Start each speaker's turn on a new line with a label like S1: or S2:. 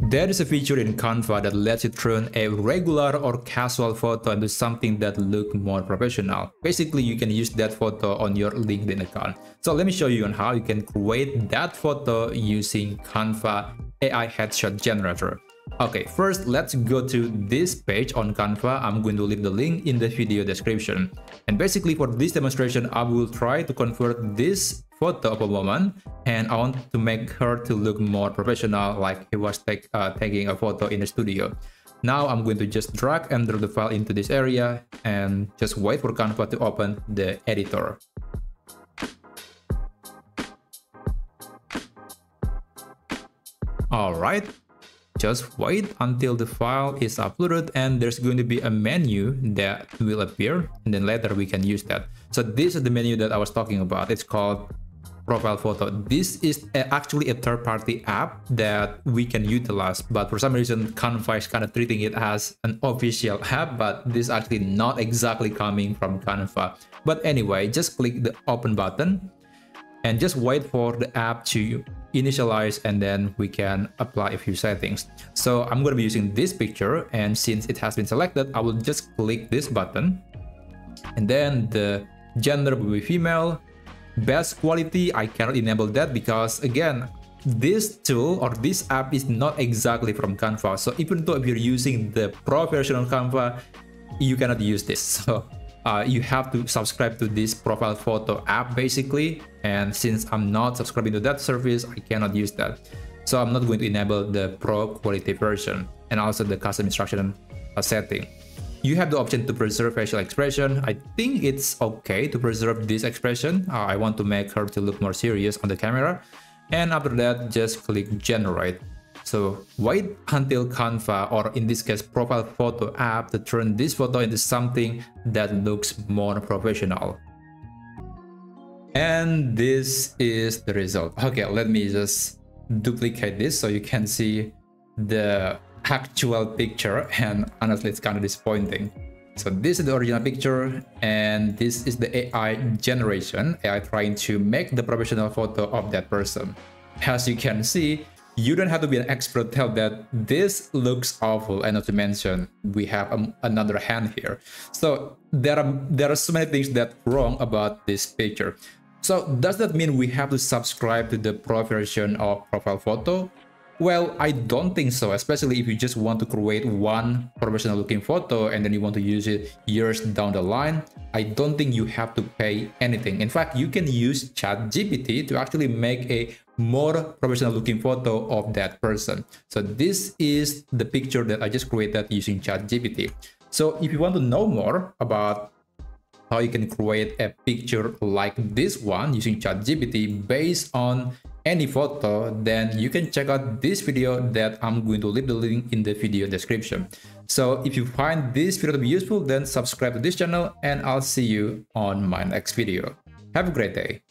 S1: There is a feature in Canva that lets you turn a regular or casual photo into something that look more professional. Basically, you can use that photo on your LinkedIn account. So let me show you on how you can create that photo using Canva AI headshot generator. Okay, first let's go to this page on Canva. I'm going to leave the link in the video description. And basically for this demonstration, I will try to convert this photo of a woman and I want to make her to look more professional like he was take, uh, taking a photo in the studio. Now I'm going to just drag and drop the file into this area and just wait for Canva to open the editor. Alright, just wait until the file is uploaded and there's going to be a menu that will appear and then later we can use that. So this is the menu that I was talking about. It's called profile photo. This is actually a third-party app that we can utilize, but for some reason Canva is kind of treating it as an official app, but this is actually not exactly coming from Canva. But anyway, just click the open button and just wait for the app to initialize and then we can apply a few settings. So I'm going to be using this picture and since it has been selected, I will just click this button and then the gender will be female. Best quality, I cannot enable that because again, this tool or this app is not exactly from Canva. So even though if you're using the pro version of Canva, you cannot use this. So uh, you have to subscribe to this profile photo app basically and since I'm not subscribing to that service I cannot use that so I'm not going to enable the pro quality version and also the custom instruction setting you have the option to preserve facial expression I think it's okay to preserve this expression uh, I want to make her to look more serious on the camera and after that just click generate so wait until Canva or in this case profile photo app to turn this photo into something that looks more professional. And this is the result. Okay, let me just duplicate this so you can see the actual picture and honestly it's kind of disappointing. So this is the original picture and this is the AI generation, AI trying to make the professional photo of that person. As you can see, you don't have to be an expert to tell that this looks awful and not to mention we have um, another hand here so there are there are so many things that wrong about this picture so does that mean we have to subscribe to the pro version of profile photo well, I don't think so, especially if you just want to create one professional looking photo and then you want to use it years down the line. I don't think you have to pay anything. In fact, you can use ChatGPT to actually make a more professional looking photo of that person. So this is the picture that I just created using ChatGPT. So if you want to know more about how you can create a picture like this one using ChatGPT based on any photo, then you can check out this video that I'm going to leave the link in the video description. So if you find this video to be useful, then subscribe to this channel and I'll see you on my next video. Have a great day.